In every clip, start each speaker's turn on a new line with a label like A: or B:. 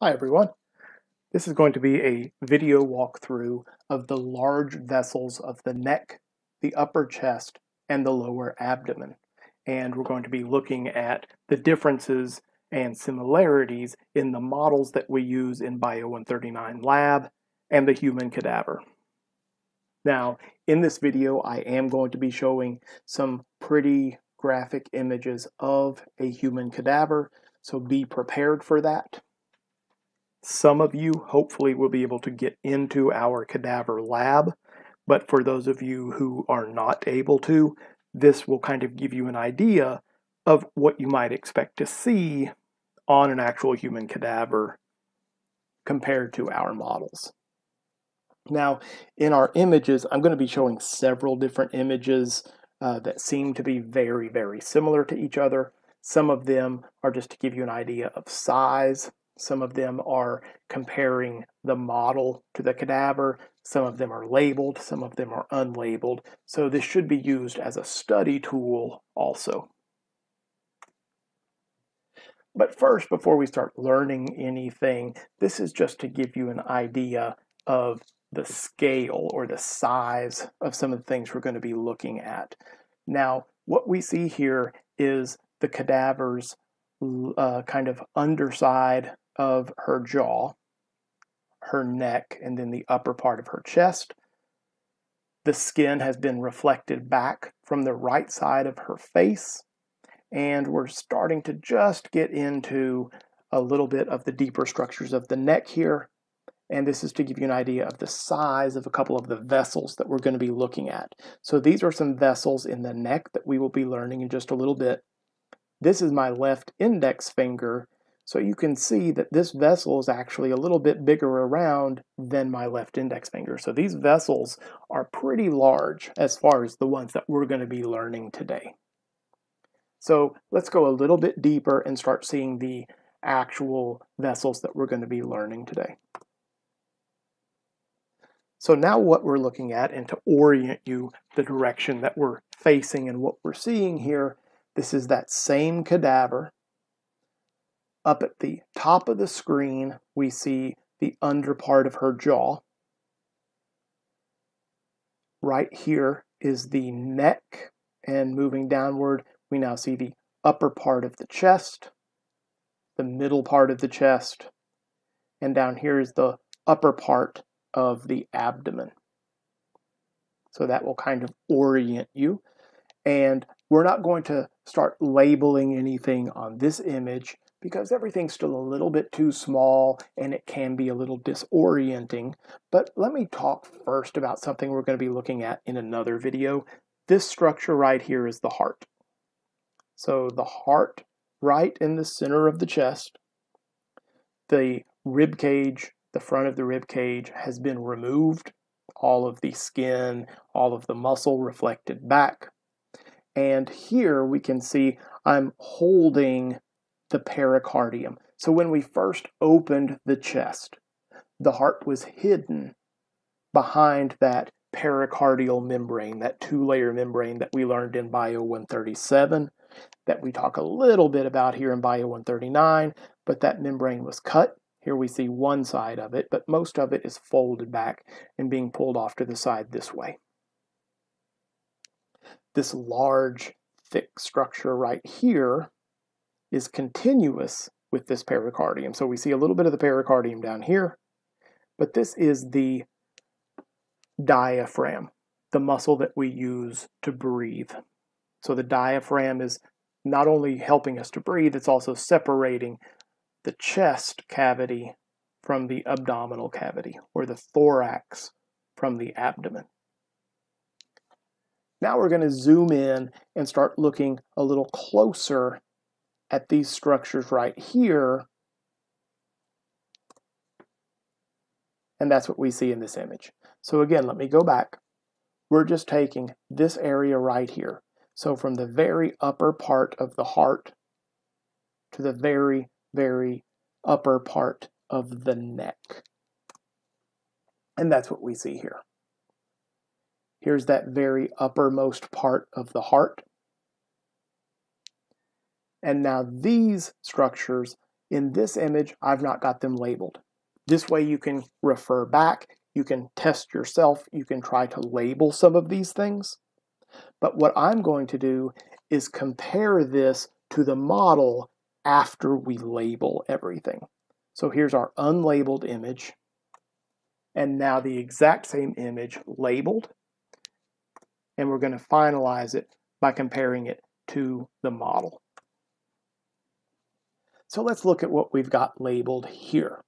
A: Hi everyone. This is going to be a video walkthrough of the large vessels of the neck, the upper chest, and the lower abdomen. And we're going to be looking at the differences and similarities in the models that we use in Bio 139 Lab and the human cadaver. Now, in this video, I am going to be showing some pretty graphic images of a human cadaver, so be prepared for that. Some of you hopefully will be able to get into our cadaver lab, but for those of you who are not able to, this will kind of give you an idea of what you might expect to see on an actual human cadaver compared to our models. Now, in our images, I'm going to be showing several different images uh, that seem to be very, very similar to each other. Some of them are just to give you an idea of size. Some of them are comparing the model to the cadaver. Some of them are labeled, some of them are unlabeled. So this should be used as a study tool also. But first, before we start learning anything, this is just to give you an idea of the scale or the size of some of the things we're going to be looking at. Now, what we see here is the cadaver's uh, kind of underside of her jaw, her neck, and then the upper part of her chest. The skin has been reflected back from the right side of her face, and we're starting to just get into a little bit of the deeper structures of the neck here. And this is to give you an idea of the size of a couple of the vessels that we're going to be looking at. So these are some vessels in the neck that we will be learning in just a little bit. This is my left index finger, so you can see that this vessel is actually a little bit bigger around than my left index finger. So these vessels are pretty large as far as the ones that we're going to be learning today. So let's go a little bit deeper and start seeing the actual vessels that we're going to be learning today. So now what we're looking at, and to orient you the direction that we're facing and what we're seeing here, this is that same cadaver up at the top of the screen, we see the under part of her jaw. Right here is the neck, and moving downward, we now see the upper part of the chest, the middle part of the chest, and down here is the upper part of the abdomen. So that will kind of orient you. And we're not going to start labeling anything on this image because everything's still a little bit too small and it can be a little disorienting. But let me talk first about something we're going to be looking at in another video. This structure right here is the heart. So the heart right in the center of the chest, the rib cage, the front of the rib cage has been removed, all of the skin, all of the muscle reflected back. And here we can see I'm holding the pericardium. So when we first opened the chest, the heart was hidden behind that pericardial membrane, that two-layer membrane that we learned in Bio 137, that we talk a little bit about here in Bio 139, but that membrane was cut. Here we see one side of it, but most of it is folded back and being pulled off to the side this way. This large, thick structure right here is continuous with this pericardium. So we see a little bit of the pericardium down here, but this is the diaphragm, the muscle that we use to breathe. So the diaphragm is not only helping us to breathe, it's also separating the chest cavity from the abdominal cavity, or the thorax from the abdomen. Now we're going to zoom in and start looking a little closer at these structures right here. And that's what we see in this image. So again, let me go back. We're just taking this area right here. So from the very upper part of the heart to the very, very upper part of the neck. And that's what we see here. Here's that very uppermost part of the heart. And now these structures In this image, I've not got them labeled. This way you can refer back, you can test yourself, you can try to label some of these things. But what I'm going to do is compare this to the model after we label everything. So here's our unlabeled image, and now the exact same image labeled, and we're going to finalize it by comparing it to the model. So let's look at what we've got labeled here.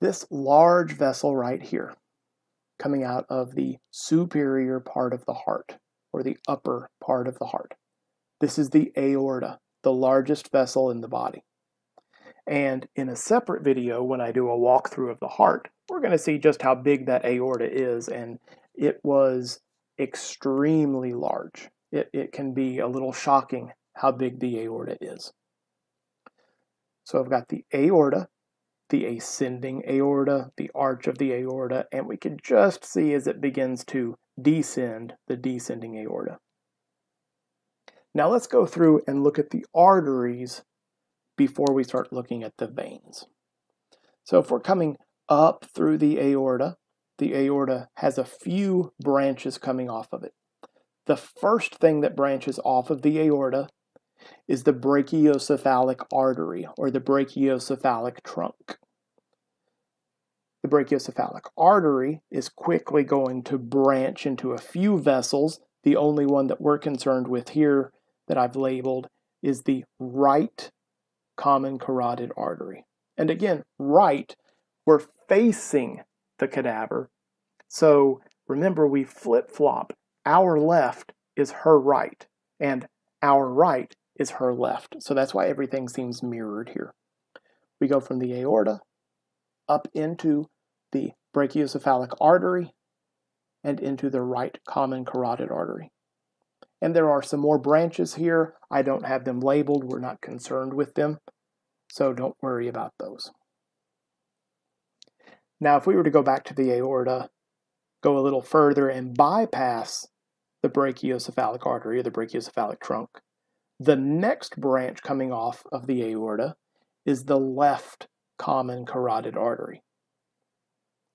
A: This large vessel right here, coming out of the superior part of the heart, or the upper part of the heart. This is the aorta, the largest vessel in the body. And in a separate video, when I do a walkthrough of the heart, we're going to see just how big that aorta is. And it was extremely large. It, it can be a little shocking how big the aorta is. So I've got the aorta, the ascending aorta, the arch of the aorta, and we can just see as it begins to descend the descending aorta. Now let's go through and look at the arteries before we start looking at the veins. So if we're coming up through the aorta, the aorta has a few branches coming off of it. The first thing that branches off of the aorta is the brachiocephalic artery or the brachiocephalic trunk. The brachiocephalic artery is quickly going to branch into a few vessels. The only one that we're concerned with here that I've labeled is the right common carotid artery. And again, right, we're facing the cadaver. So remember, we flip flop. Our left is her right, and our right is her left. So that's why everything seems mirrored here. We go from the aorta up into the brachiocephalic artery and into the right common carotid artery. And there are some more branches here. I don't have them labeled. We're not concerned with them. So don't worry about those. Now, if we were to go back to the aorta, go a little further and bypass the brachiocephalic artery or the brachiocephalic trunk, the next branch coming off of the aorta is the left common carotid artery.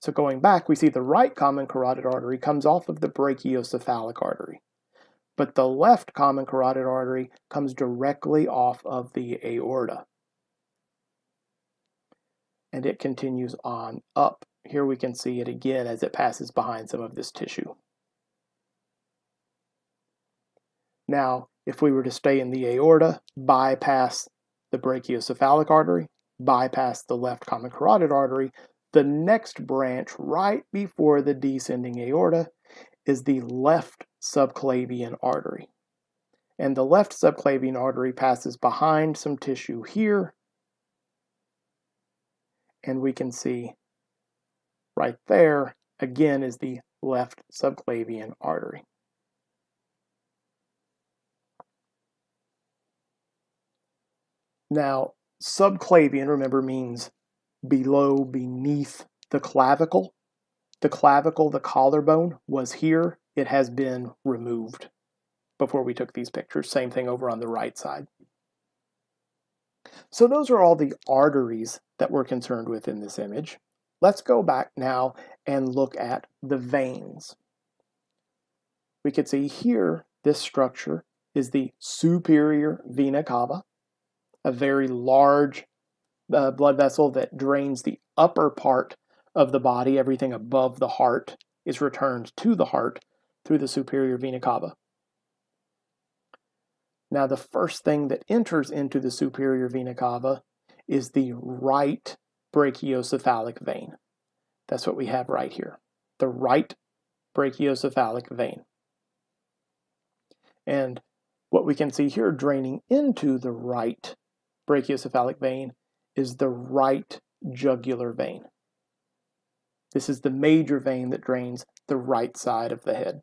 A: So going back, we see the right common carotid artery comes off of the brachiocephalic artery but the left common carotid artery comes directly off of the aorta. And it continues on up. Here we can see it again as it passes behind some of this tissue. Now, if we were to stay in the aorta, bypass the brachiocephalic artery, bypass the left common carotid artery, the next branch right before the descending aorta is the left subclavian artery. And the left subclavian artery passes behind some tissue here. And we can see right there, again, is the left subclavian artery. Now, subclavian, remember, means below, beneath the clavicle. The clavicle, the collarbone, was here it has been removed before we took these pictures. Same thing over on the right side. So those are all the arteries that we're concerned with in this image. Let's go back now and look at the veins. We could see here this structure is the superior vena cava, a very large uh, blood vessel that drains the upper part of the body. Everything above the heart is returned to the heart through the superior vena cava. Now, the first thing that enters into the superior vena cava is the right brachiocephalic vein. That's what we have right here, the right brachiocephalic vein. And what we can see here draining into the right brachiocephalic vein is the right jugular vein. This is the major vein that drains the right side of the head.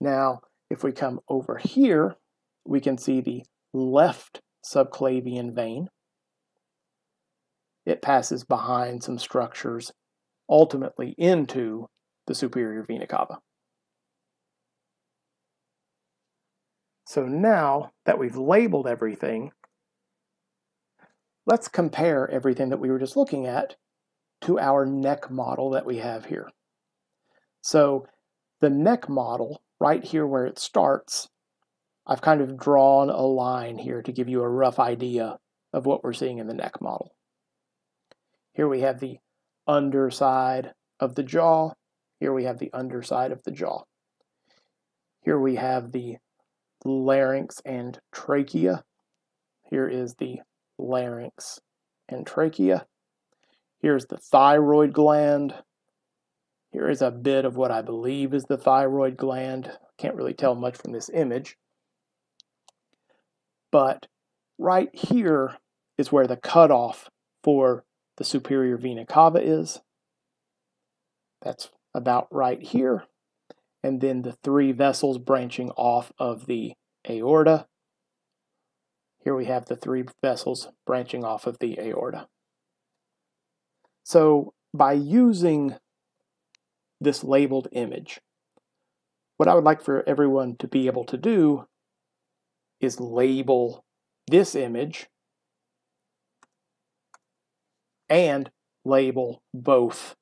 A: Now, if we come over here, we can see the left subclavian vein. It passes behind some structures, ultimately into the superior vena cava. So now that we've labeled everything, let's compare everything that we were just looking at to our neck model that we have here. So the neck model, right here where it starts, I've kind of drawn a line here to give you a rough idea of what we're seeing in the neck model. Here we have the underside of the jaw. Here we have the underside of the jaw. Here we have the larynx and trachea. Here is the larynx and trachea. Here's the thyroid gland. Here is a bit of what I believe is the thyroid gland. Can't really tell much from this image. But right here is where the cutoff for the superior vena cava is. That's about right here. And then the three vessels branching off of the aorta. Here we have the three vessels branching off of the aorta. So by using this labeled image, what I would like for everyone to be able to do is label this image and label both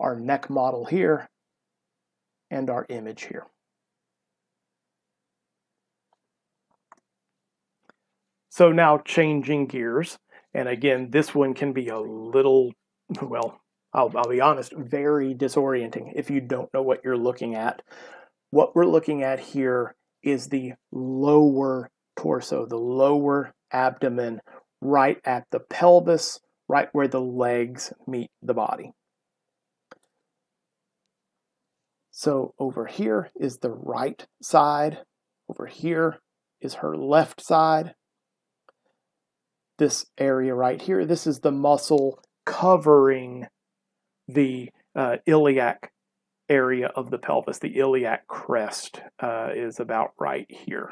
A: our neck model here and our image here. So now changing gears, and again, this one can be a little, well, I'll, I'll be honest, very disorienting if you don't know what you're looking at. What we're looking at here is the lower torso, the lower abdomen, right at the pelvis, right where the legs meet the body. So over here is the right side. Over here is her left side. This area right here, this is the muscle covering the uh, iliac area of the pelvis. The iliac crest uh, is about right here.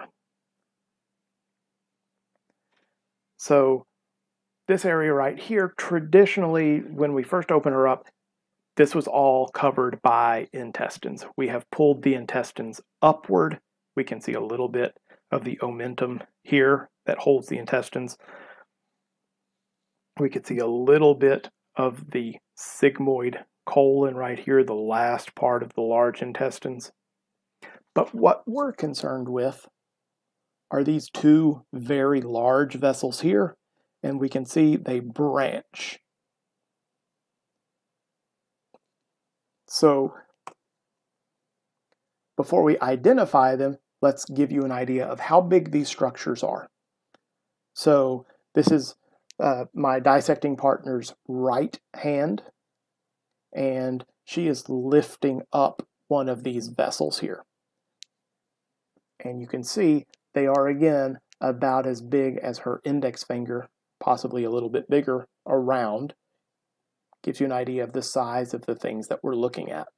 A: So this area right here, traditionally, when we first open her up, this was all covered by intestines. We have pulled the intestines upward. We can see a little bit of the omentum here that holds the intestines. We could see a little bit of the sigmoid colon right here, the last part of the large intestines. But what we're concerned with are these two very large vessels here, and we can see they branch. So before we identify them, let's give you an idea of how big these structures are. So this is uh, my dissecting partner's right hand, and she is lifting up one of these vessels here. And you can see they are again about as big as her index finger, possibly a little bit bigger around. Gives you an idea of the size of the things that we're looking at.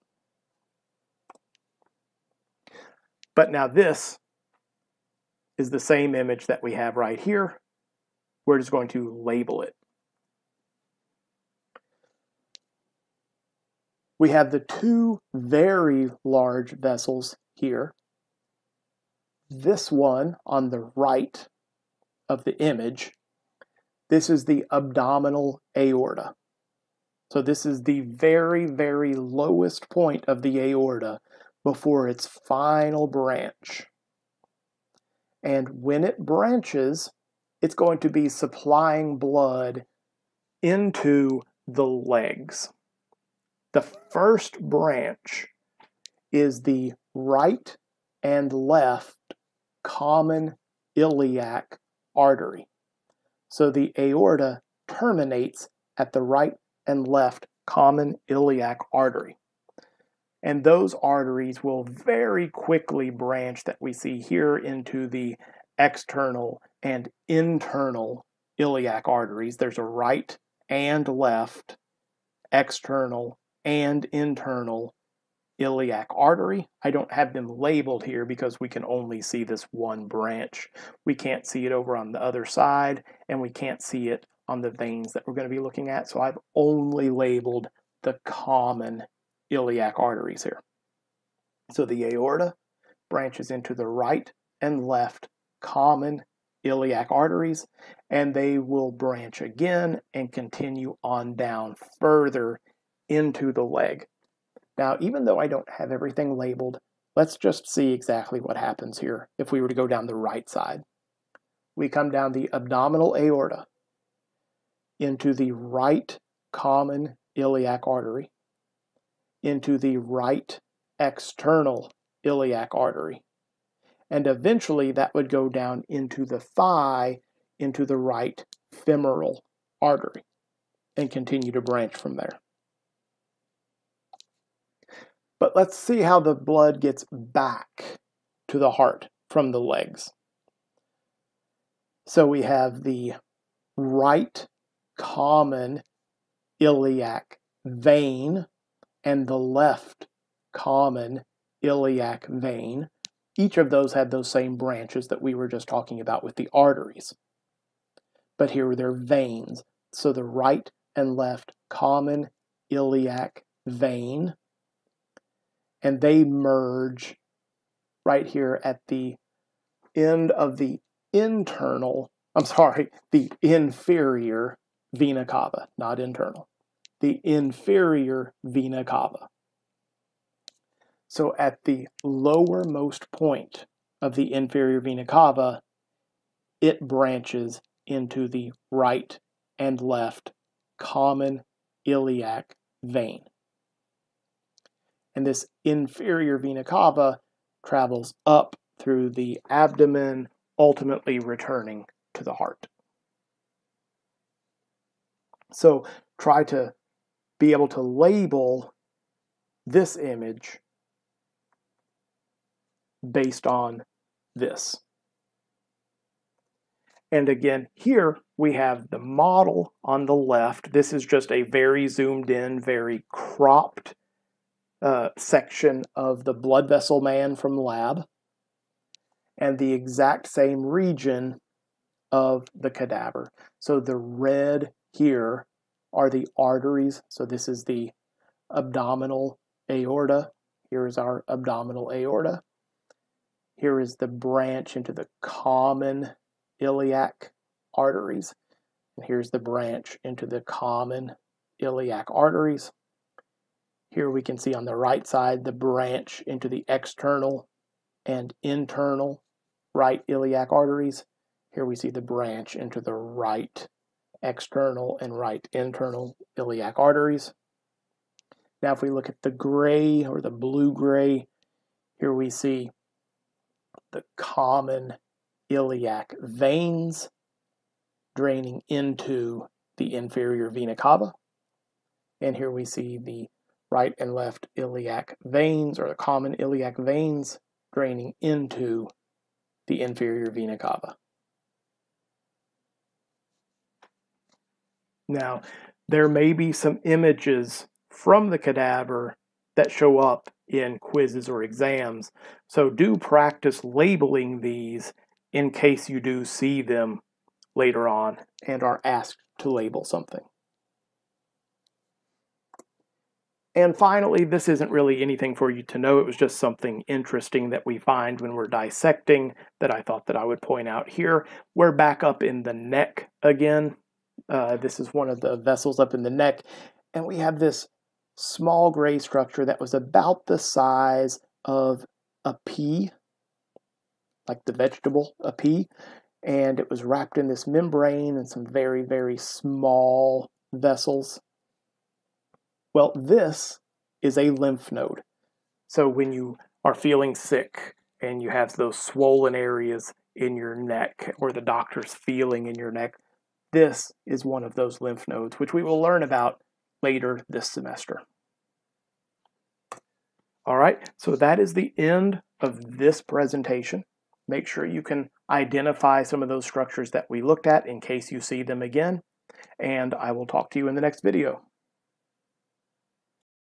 A: But now this is the same image that we have right here. We're just going to label it. We have the two very large vessels here this one on the right of the image, this is the abdominal aorta. So this is the very, very lowest point of the aorta before its final branch. And when it branches, it's going to be supplying blood into the legs. The first branch is the right and left common iliac artery. So the aorta terminates at the right and left common iliac artery. And those arteries will very quickly branch that we see here into the external and internal iliac arteries. There's a right and left, external and internal iliac artery. I don't have them labeled here because we can only see this one branch. We can't see it over on the other side, and we can't see it on the veins that we're going to be looking at. So I've only labeled the common iliac arteries here. So the aorta branches into the right and left common iliac arteries, and they will branch again and continue on down further into the leg. Now, even though I don't have everything labeled, let's just see exactly what happens here if we were to go down the right side. We come down the abdominal aorta into the right common iliac artery, into the right external iliac artery, and eventually that would go down into the thigh, into the right femoral artery, and continue to branch from there. But let's see how the blood gets back to the heart from the legs. So we have the right common iliac vein and the left common iliac vein. Each of those had those same branches that we were just talking about with the arteries. But here they're veins. So the right and left common iliac vein, and they merge right here at the end of the internal, I'm sorry, the inferior vena cava, not internal, the inferior vena cava. So at the lowermost point of the inferior vena cava, it branches into the right and left common iliac vein. And this inferior vena cava travels up through the abdomen, ultimately returning to the heart. So try to be able to label this image based on this. And again, here we have the model on the left. This is just a very zoomed in, very cropped uh, section of the blood vessel man from lab and the exact same region of the cadaver. So the red here are the arteries. So this is the abdominal aorta. Here is our abdominal aorta. Here is the branch into the common iliac arteries. And here's the branch into the common iliac arteries. Here we can see on the right side the branch into the external and internal right iliac arteries. Here we see the branch into the right external and right internal iliac arteries. Now if we look at the gray or the blue-gray, here we see the common iliac veins draining into the inferior vena cava. And here we see the right and left iliac veins, or the common iliac veins, draining into the inferior vena cava. Now, there may be some images from the cadaver that show up in quizzes or exams. So do practice labeling these in case you do see them later on and are asked to label something. And finally, this isn't really anything for you to know. It was just something interesting that we find when we're dissecting that I thought that I would point out here. We're back up in the neck again. Uh, this is one of the vessels up in the neck. And we have this small gray structure that was about the size of a pea, like the vegetable, a pea. And it was wrapped in this membrane and some very, very small vessels. Well, this is a lymph node. So when you are feeling sick and you have those swollen areas in your neck or the doctor's feeling in your neck, this is one of those lymph nodes, which we will learn about later this semester. All right, so that is the end of this presentation. Make sure you can identify some of those structures that we looked at in case you see them again, and I will talk to you in the next video.